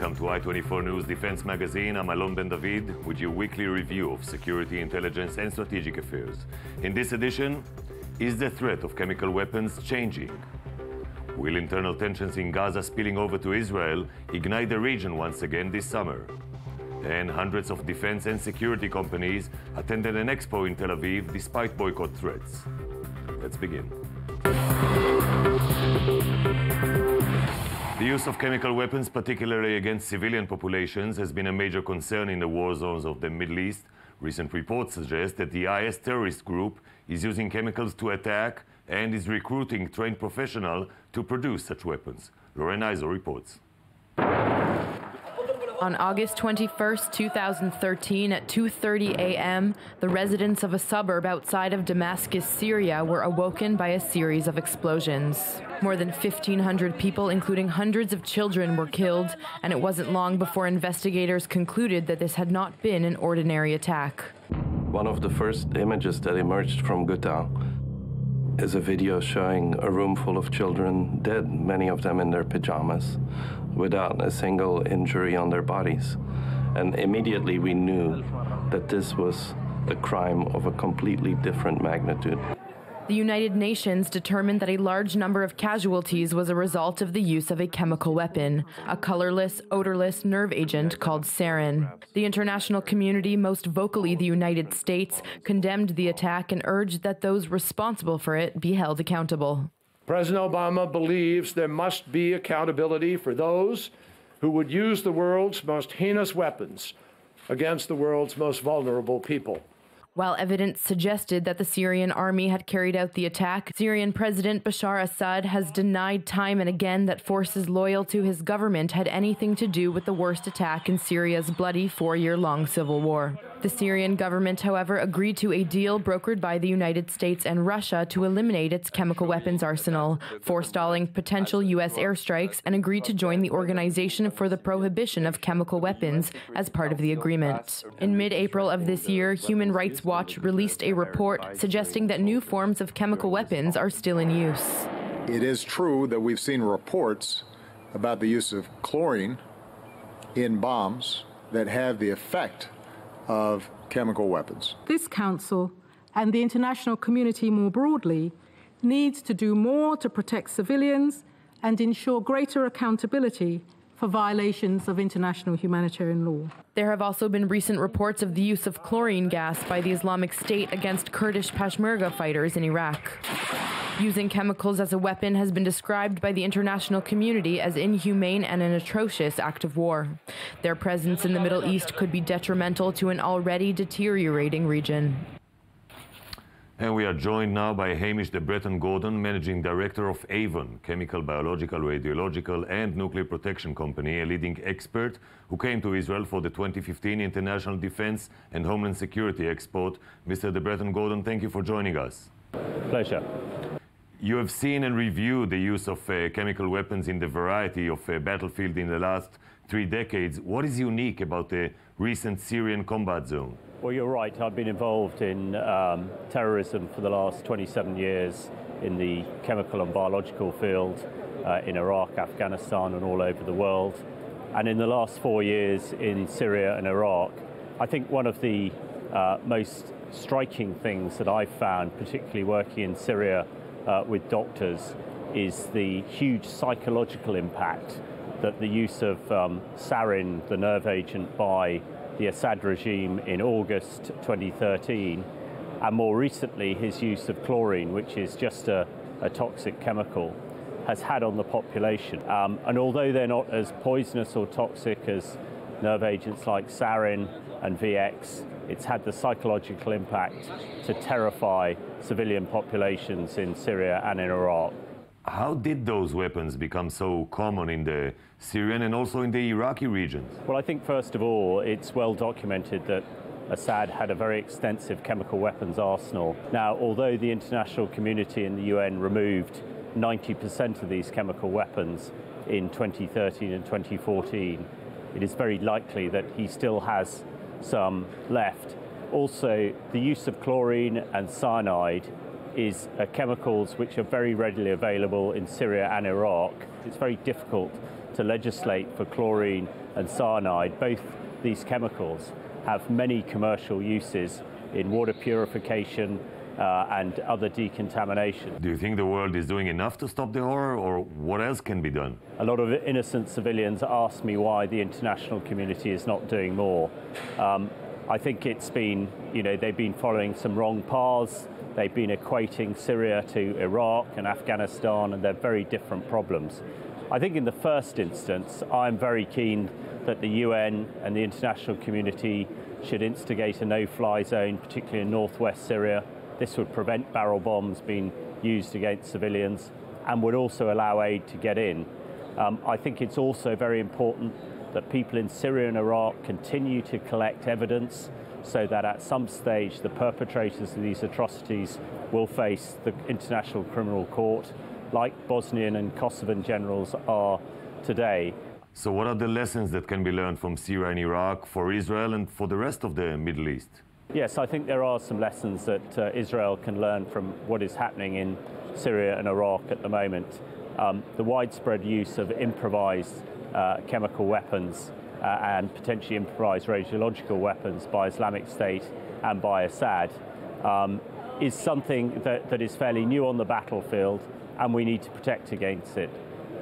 Welcome to I24 News Defense Magazine. I'm Alon Ben David with your weekly review of security, intelligence, and strategic affairs. In this edition, is the threat of chemical weapons changing? Will internal tensions in Gaza spilling over to Israel ignite the region once again this summer? And hundreds of defense and security companies attended an expo in Tel Aviv despite boycott threats. Let's begin. The use of chemical weapons, particularly against civilian populations, has been a major concern in the war zones of the Middle East. Recent reports suggest that the IS terrorist group is using chemicals to attack and is recruiting trained professionals to produce such weapons. Lauren Izso reports. On August 21, 2013, at 2:30 a.m., the residents of a suburb outside of Damascus, Syria, were awoken by a series of explosions. More than 1,500 people, including hundreds of children, were killed, and it wasn't long before investigators concluded that this had not been an ordinary attack. One of the first images that emerged from Ghouta is a video showing a room full of children dead, many of them in their pajamas, without a single injury on their bodies. And immediately we knew that this was a crime of a completely different magnitude. The United Nations determined that a large number of casualties was a result of the use of a chemical weapon, a colorless, odorless nerve agent called sarin. The international community, most vocally the United States, condemned the attack and urged that those responsible for it be held accountable. President Obama believes there must be accountability for those who would use the world's most heinous weapons against the world's most vulnerable people. While evidence suggested that the Syrian army had carried out the attack, Syrian President Bashar Assad has denied time and again that forces loyal to his government had anything to do with the worst attack in Syria's bloody four year long civil war. The Syrian government, however, agreed to a deal brokered by the United States and Russia to eliminate its chemical weapons arsenal, forestalling potential U.S. airstrikes, and agreed to join the Organization for the Prohibition of Chemical Weapons as part of the agreement. In mid April of this year, Human Rights Watch released a report suggesting that new forms of chemical weapons are still in use. It is true that we've seen reports about the use of chlorine in bombs that have the effect of chemical weapons. This Council and the international community more broadly needs to do more to protect civilians and ensure greater accountability for violations of international humanitarian law. There have also been recent reports of the use of chlorine gas by the Islamic State against Kurdish Peshmerga fighters in Iraq. Using chemicals as a weapon has been described by the international community as inhumane and an atrocious act of war. Their presence in the Middle East could be detrimental to an already deteriorating region. And we are joined now by Hamish de Bretton Gordon, Managing Director of Avon, chemical, biological, radiological, and nuclear protection company, a leading expert who came to Israel for the 2015 International Defense and Homeland Security Expo. Mr. de Bretton Gordon, thank you for joining us. Pleasure. You have seen and reviewed the use of uh, chemical weapons in the variety of uh, battlefield in the last three decades. What is unique about the recent Syrian combat zone? Well, you're right. I've been involved in um, terrorism for the last 27 years in the chemical and biological field uh, in Iraq, Afghanistan, and all over the world. And in the last four years in Syria and Iraq, I think one of the uh, most striking things that I've found, particularly working in Syria uh, with doctors, is the huge psychological impact that the use of um, sarin, the nerve agent, by the Assad regime in August 2013, and more recently his use of chlorine, which is just a, a toxic chemical, has had on the population. Um, and although they're not as poisonous or toxic as nerve agents like sarin and VX, it's had the psychological impact to terrify civilian populations in Syria and in Iraq. How did those weapons become so common in the Syrian and also in the Iraqi regions? Well, I think first of all, it's well documented that Assad had a very extensive chemical weapons arsenal. Now, although the international community and the UN removed 90% of these chemical weapons in 2013 and 2014, it is very likely that he still has some left. Also, the use of chlorine and cyanide is uh, chemicals which are very readily available in Syria and Iraq. It's very difficult to legislate for chlorine and cyanide. Both these chemicals have many commercial uses in water purification uh, and other decontamination. Do you think the world is doing enough to stop the horror, or what else can be done? A lot of innocent civilians ask me why the international community is not doing more. Um, I think it's been, you know, they've been following some wrong paths. They've been equating Syria to Iraq and Afghanistan, and they're very different problems. I think in the first instance, I'm very keen that the UN and the international community should instigate a no-fly zone, particularly in northwest Syria. This would prevent barrel bombs being used against civilians and would also allow aid to get in. Um, I think it's also very important that people in Syria and Iraq continue to collect evidence so that at some stage the perpetrators of these atrocities will face the International Criminal Court like Bosnian and Kosovan generals are today. So, what are the lessons that can be learned from Syria and Iraq for Israel and for the rest of the Middle East? Yes, I think there are some lessons that uh, Israel can learn from what is happening in Syria and Iraq at the moment. Um, the widespread use of improvised uh, chemical weapons uh, and potentially improvised radiological weapons by Islamic State and by Assad um, is something that, that is fairly new on the battlefield and we need to protect against it.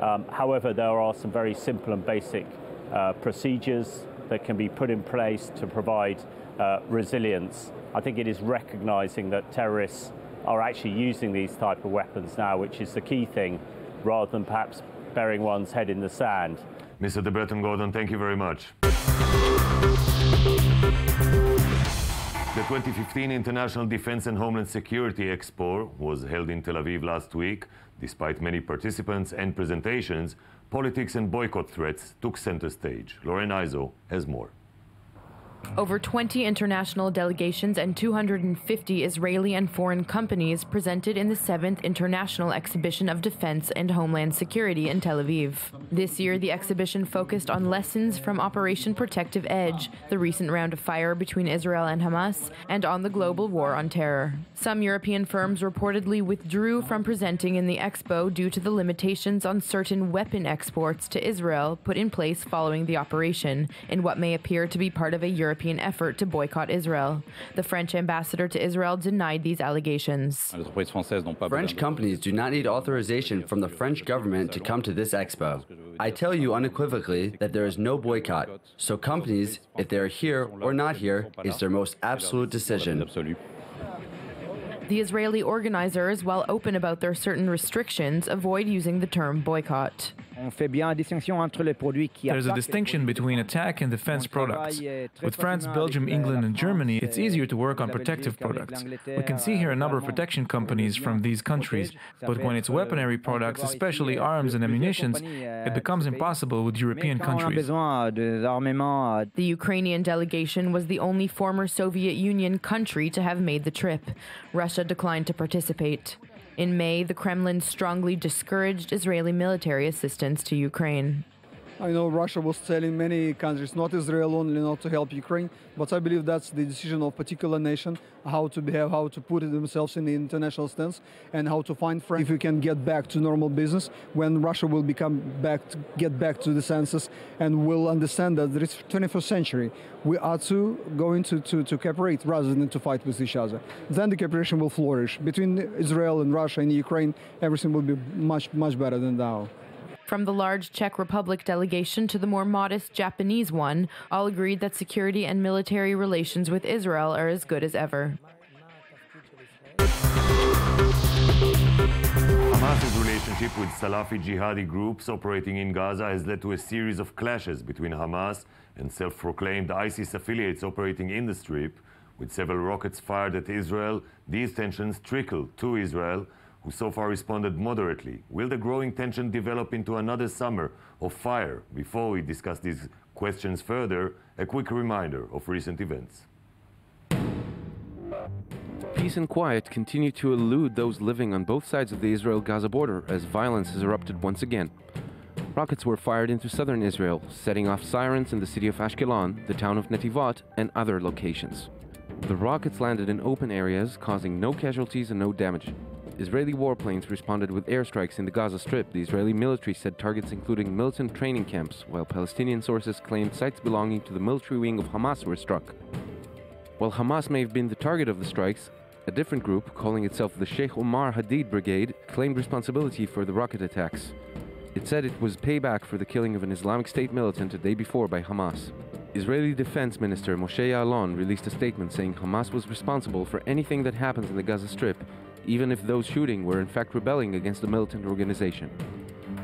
Um, however, there are some very simple and basic uh, procedures that can be put in place to provide uh, resilience. I think it is recognizing that terrorists are actually using these type of weapons now, which is the key thing, rather than perhaps burying one's head in the sand. Mr. de Bretton Gordon, thank you very much. The 2015 International Defense and Homeland Security Expo was held in Tel Aviv last week. Despite many participants and presentations, politics and boycott threats took center stage. Lauren Izso has more. Over 20 international delegations and 250 Israeli and foreign companies presented in the 7th International Exhibition of Defense and Homeland Security in Tel Aviv. This year, the exhibition focused on lessons from Operation Protective Edge, the recent round of fire between Israel and Hamas, and on the global war on terror. Some European firms reportedly withdrew from presenting in the expo due to the limitations on certain weapon exports to Israel put in place following the operation, in what may appear to be part of a European European effort to boycott Israel. The French ambassador to Israel denied these allegations. French companies do not need authorization from the French government to come to this expo. I tell you unequivocally that there is no boycott. So companies, if they are here or not here, is their most absolute decision. The Israeli organizers, while open about their certain restrictions, avoid using the term boycott. There's a distinction between attack and defense products. With France, Belgium, England, and Germany, it's easier to work on protective products. We can see here a number of protection companies from these countries, but when it's weaponry products, especially arms and ammunitions, it becomes impossible with European countries. The Ukrainian delegation was the only former Soviet Union country to have made the trip. Russia declined to participate. In May, the Kremlin strongly discouraged Israeli military assistance to Ukraine. I know Russia was telling many countries, not Israel only, not to help Ukraine, but I believe that's the decision of particular nation, how to behave, how to put themselves in the international stance, and how to find friends. If we can get back to normal business, when Russia will become back, to, get back to the senses, and will understand that it's 21st century, we are to going to, to, to cooperate rather than to fight with each other. Then the cooperation will flourish between Israel and Russia and Ukraine. Everything will be much much better than now. From the large Czech Republic delegation to the more modest Japanese one, all agreed that security and military relations with Israel are as good as ever. Hamas's relationship with Salafi jihadi groups operating in Gaza has led to a series of clashes between Hamas and self proclaimed ISIS affiliates operating in the Strip. With several rockets fired at Israel, these tensions trickle to Israel who so far responded moderately. Will the growing tension develop into another summer of fire? Before we discuss these questions further, a quick reminder of recent events. Peace and quiet continue to elude those living on both sides of the Israel Gaza border as violence has erupted once again. Rockets were fired into southern Israel, setting off sirens in the city of Ashkelon, the town of Netivot, and other locations. The rockets landed in open areas, causing no casualties and no damage. Israeli warplanes responded with airstrikes in the Gaza Strip. The Israeli military said targets including militant training camps, while Palestinian sources claimed sites belonging to the military wing of Hamas were struck. While Hamas may have been the target of the strikes, a different group, calling itself the Sheikh Omar Hadid Brigade, claimed responsibility for the rocket attacks. It said it was payback for the killing of an Islamic State militant a day before by Hamas. Israeli Defense Minister Moshe Ya'alon released a statement saying Hamas was responsible for anything that happens in the Gaza Strip even if those shooting were in fact rebelling against the militant organization.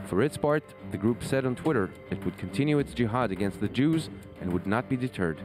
For its part, the group said on Twitter it would continue its jihad against the Jews and would not be deterred.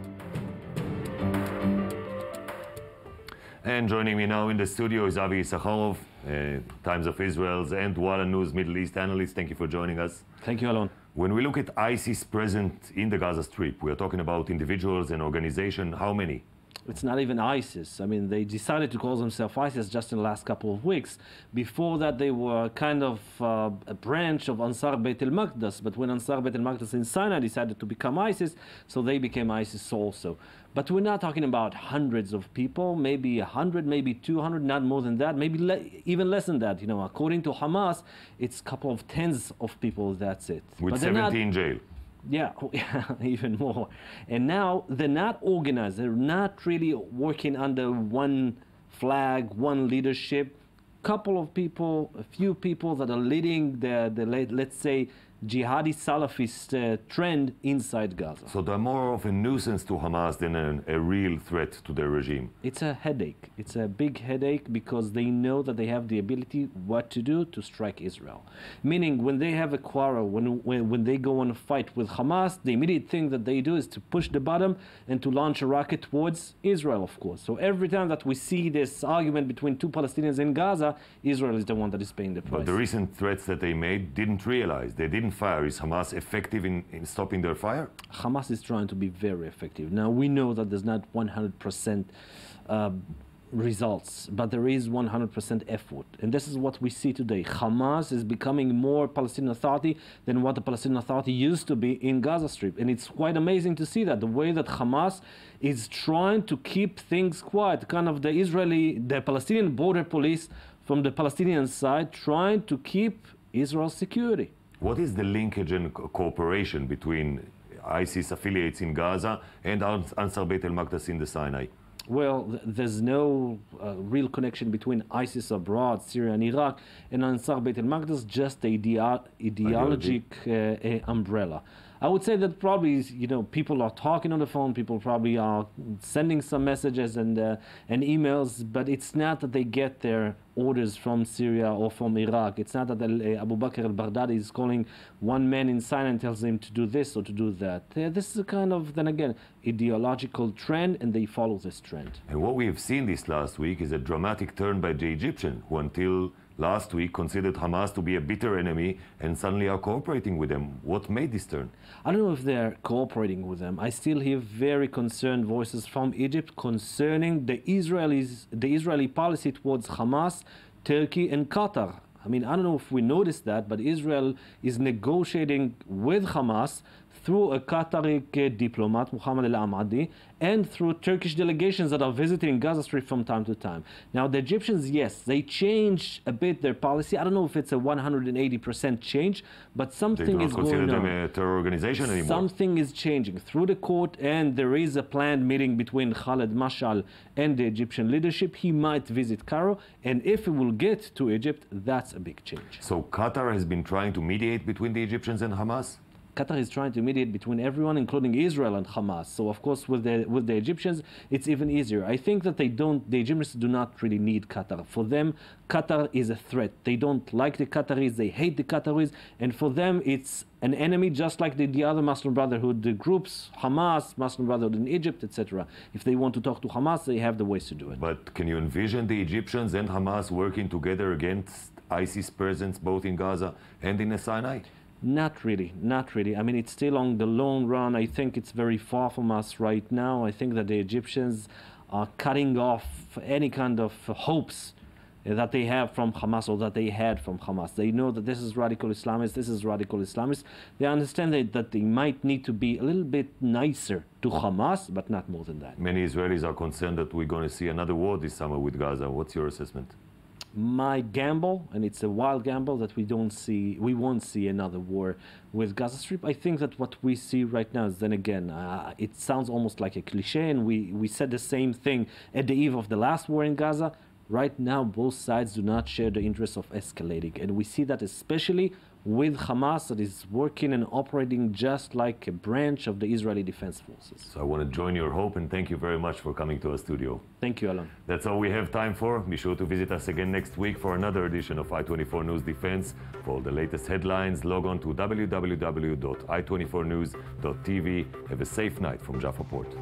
And joining me now in the studio is Avi Issacharoff, uh, Times of Israel's and Walla News Middle East analyst. Thank you for joining us. Thank you, Alon. When we look at ISIS present in the Gaza Strip, we are talking about individuals and organization. How many? It's not even ISIS. I mean, they decided to call themselves ISIS just in the last couple of weeks. Before that, they were kind of uh, a branch of Ansar Beit al Maqdis. But when Ansar Beit al Maqdis in Sinai decided to become ISIS, so they became ISIS also. But we're not talking about hundreds of people, maybe 100, maybe 200, not more than that, maybe le- even less than that. You know, according to Hamas, it's a couple of tens of people, that's it. With 70 in jail. Yeah, even more. And now they're not organized. They're not really working under one flag, one leadership. Couple of people, a few people that are leading the, the let's say, jihadi Salafist uh, trend inside Gaza. So they're more of a nuisance to Hamas than a, a, real threat to their regime. It's a headache. It's a big headache because they know that they have the ability what to do to strike Israel. Meaning, when they have a quarrel, when, when, when they go on a fight with Hamas, the immediate thing that they do is to push the bottom and to launch a rocket towards Israel, of course. So every time that we see this argument between two Palestinians in Gaza, Israel is the one that is paying the price. But the recent threats that they made didn't realize, they didn't fire. Is Hamas effective in, in stopping their fire? Hamas is trying to be very effective. Now, we know that there's not 100% uh, results, but there is 100% effort. And this is what we see today. Hamas is becoming more Palestinian Authority than what the Palestinian Authority used to be in Gaza Strip. And it's quite amazing to see that the way that Hamas is trying to keep things quiet, kind of the Israeli, the Palestinian border police from the Palestinian side, trying to keep Israel's security. What is the linkage and cooperation between ISIS affiliates in Gaza and Ansar Beit al Maqdis in the Sinai? Well, there's no uh, real connection between ISIS abroad, Syria and Iraq, and Ansar Beit al Maqdis, just idea- ideologic uh, umbrella. I would say that probably you know people are talking on the phone, people probably are sending some messages and uh, and emails, but it's not that they get their orders from Syria or from Iraq. It's not that Abu Bakr al-Baghdadi is calling one man in Sinai and tells him to do this or to do that. Uh, this is a kind of then again ideological trend, and they follow this trend. And what we have seen this last week is a dramatic turn by the Egyptian, who until last week considered Hamas to be a bitter enemy and suddenly are cooperating with them. What made this turn? I don't know if they're cooperating with them. I still hear very concerned voices from Egypt concerning the Israelis, the Israeli policy towards Hamas, Turkey, and Qatar. I mean, I don't know if we noticed that, but Israel is negotiating with Hamas through a Qatari uh, diplomat, Muhammad Al Amadi, and through Turkish delegations that are visiting Gaza Strip from time to time. Now, the Egyptians, yes, they changed a bit their policy. I don't know if it's a 180% change, but something is going on. They don't consider them a terror organization anymore. Something is changing through the court, and there is a planned meeting between Khaled Mashal and the Egyptian leadership. He might visit Cairo, and if he will get to Egypt, that's a big change. So Qatar has been trying to mediate between the Egyptians and Hamas? Qatar is trying to mediate between everyone, including Israel and Hamas. So of course, with the with the Egyptians, it's even easier. I think that they don't, the Egyptians do not really need Qatar. For them, Qatar is a threat. They don't like the Qataris. They hate the Qataris, and for them, it's an enemy, just like the, the other Muslim Brotherhood the groups, Hamas, Muslim Brotherhood in Egypt, etc. If they want to talk to Hamas, they have the ways to do it. But can you envision the Egyptians and Hamas working together against ISIS presence both in Gaza and in the Sinai? Not really, not really. I mean, it's still on the long run. I think it's very far from us right now. I think that the Egyptians are cutting off any kind of hopes that they have from Hamas or that they had from Hamas. They know that this is radical Islamists, this is radical Islamists. They understand that, that they might need to be a little bit nicer to Hamas, but not more than that. Many Israelis are concerned that we're going to see another war this summer with Gaza. What's your assessment? My gamble, and it's a wild gamble that we don't see, we won't see another war with Gaza Strip. I think that what we see right now is then again, uh, it sounds almost like a cliche, and we, we said the same thing at the eve of the last war in Gaza. Right now, both sides do not share the interest of escalating, and we see that especially with Hamas that is working and operating just like a branch of the Israeli Defense Forces. So I want to join your hope and thank you very much for coming to our studio. Thank you, Alon. That's all we have time for. Be sure to visit us again next week for another edition of I24 News Defense. For all the latest headlines, log on to www.i24news.tv. Have a safe night from Jaffa Port.